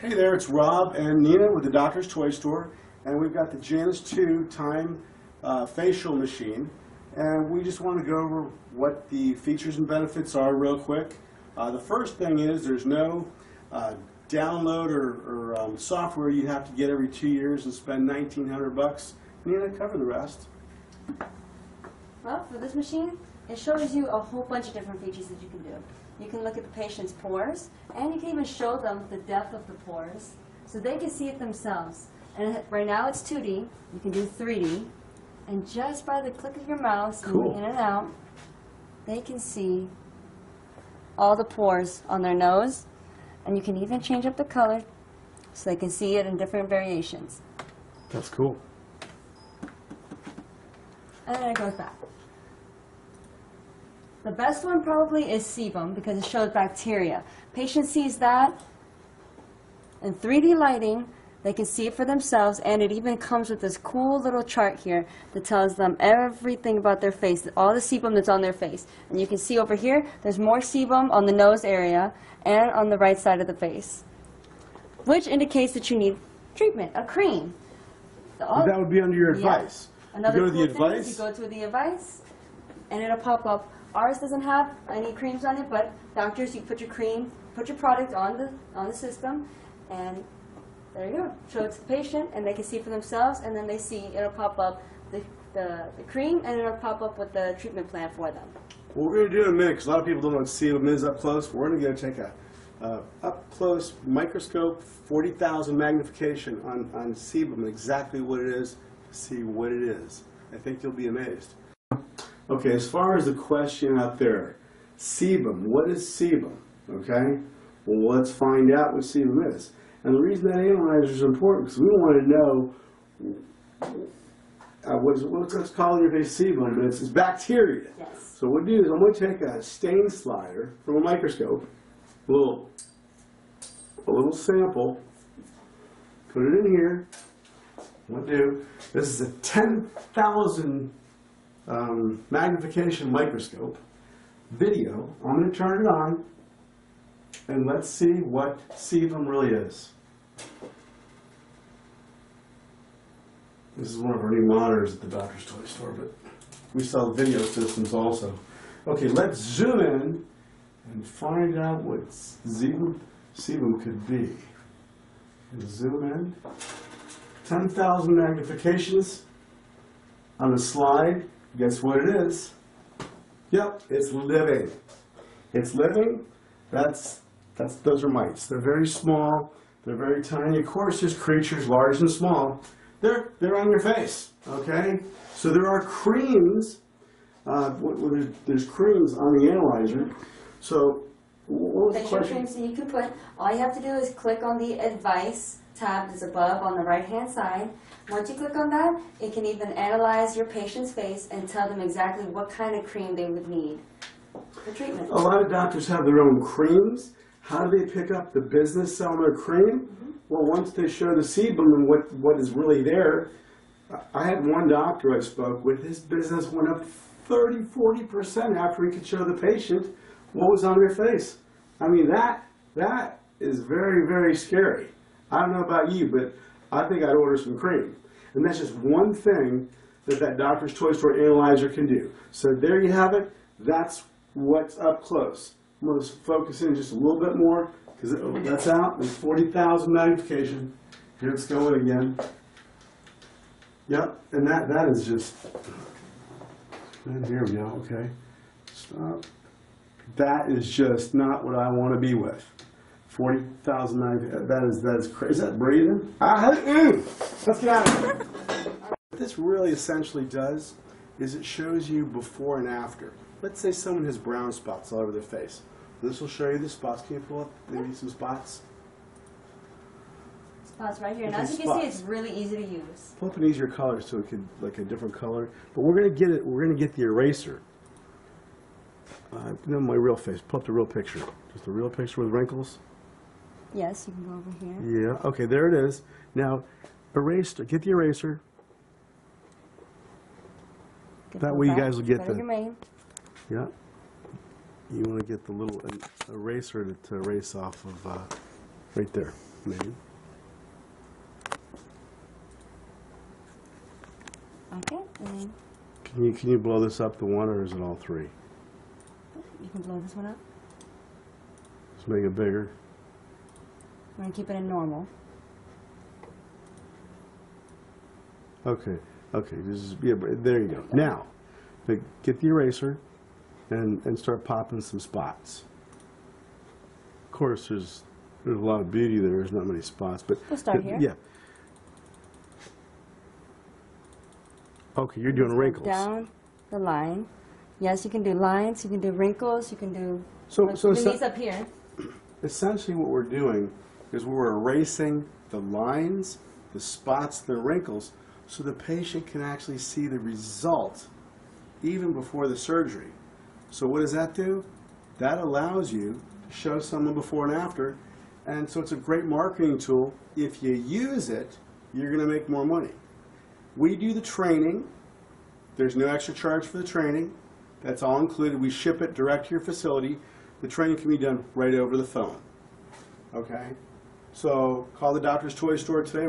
Hey there, it's Rob and Nina with the Doctor's Toy Store, and we've got the Janus 2 Time uh, Facial Machine, and we just want to go over what the features and benefits are real quick. Uh, the first thing is there's no uh, download or, or um, software you have to get every two years and spend 1900 bucks. Nina, cover the rest. Well, for this machine, it shows you a whole bunch of different features that you can do. You can look at the patient's pores, and you can even show them the depth of the pores, so they can see it themselves. And right now it's 2D, you can do 3D, and just by the click of your mouse, Cool. in and out, they can see all the pores on their nose, and you can even change up the color so they can see it in different variations. That's cool. And then it goes back. The best one probably is sebum because it shows bacteria. Patient sees that in 3D lighting. They can see it for themselves, and it even comes with this cool little chart here that tells them everything about their face, all the sebum that's on their face. And you can see over here, there's more sebum on the nose area and on the right side of the face, which indicates that you need treatment, a cream. All- That would be under your yeah. advice. Another you go to cool the thing is advice. you go to the advice, and it'll pop up. Ours doesn't have any creams on it, but doctors, you put your cream, put your product on the on the system, and there you go. Show it to the patient, and they can see for themselves, and then they see it'll pop up the, the, the cream, and it'll pop up with the treatment plan for them. What we're going to do in a minute, because a lot of people don't sebum is up close, we're going to go take a uh, up close microscope, 40,000 magnification on, on sebum, exactly what it is, see what it is. I think you'll be amazed. Okay, as far as the question out there, sebum, what is sebum? Okay, well let's find out what sebum is. And the reason that analyzer is important because we want to know uh, what is what's what's calling your face sebum, but it's, it's bacteria. Yes. So what we do is I'm going to take a stain slider from a microscope, a little, a little sample, put it in here. What do? This is a 10,000 um, magnification microscope video. I'm going to turn it on, and let's see what sebum really is. This is one of our new monitors at the doctor's toy store, but we sell video systems also. Okay, let's zoom in and find out what sebum, sebum could be. Zoom in. 10,000 magnifications on the slide. Guess what it is? Yep, it's living. It's living. That's, that's, those are mites. They're very small. They're very tiny. Of course, there's creatures large and small. They're, they're on your face, okay? So there are creams. Uh, there's, there's creams on the analyzer. So what was the question? creams that you can put. All you have to do is click on the advice tab that's above on the right hand side. Once you click on that, it can even analyze your patient's face and tell them exactly what kind of cream they would need for treatment. A lot of doctors have their own creams. How do they pick up the business selling their cream? Mm-hmm. Well, once they show the sebum and what, what is really there, I- I had one doctor I spoke with, his business went up 30, 40% after he could show the patient what was on their face. I mean, that, that is very, very scary. I don't know about you, but I think I'd order some cream. And that's just one thing that that Doctor's Toy Store analyzer can do. So there you have it. That's what's up close. I'm going to focus in just a little bit more because oh, that's out. There's 40,000 magnification. Here it's going again. Yep, and that, that is just, and here we go, okay. Stop. That is just not what I want to be with. 40,000 magnification, that is, that is crazy. Is that breathing? Ah. Let's get out of here. What this really essentially does is it shows you before and after. Let's say someone has brown spots all over their face. This will show you the spots. Can you pull up maybe some spots? Spots right here. And as you can see, it's really easy to use. Pull up an easier color so it could like a different color. But we're gonna get it. We're gonna get the eraser. Uh, no, my real face. Pull up the real picture. Just the real picture with wrinkles. Yes, you can go over here. Yeah. Okay. There it is. Now, erase. Get the eraser. That the way you guys will get the-. Yeah. You want to get the little eraser to, to erase off of uh, right there. Maybe. Okay, Can you, can you blow this up to one, or is it all three? You can blow this one up. Let's make it bigger. We're gonna keep it in normal. Okay, okay, this is, yeah, there you go. Now, get the eraser and, and start popping some spots. Of course, there's, there's a lot of beauty there, there's not many spots, but. We'll start here. Yeah. Okay, you're doing wrinkles. Down the line. Yes, you can do lines, you can do wrinkles, you can do. So- like, so do so- these up here. Essentially, what we're doing is we're erasing the lines, the spots, the wrinkles, so the patient can actually see the result even before the surgery. So, what does that do? That allows you to show someone before and after, and so it's a great marketing tool. If you use it, you're going to make more money. We do the training. There's no extra charge for the training. That's all included. We ship it direct to your facility. The training can be done right over the phone. Okay? So call the doctor's toy store today.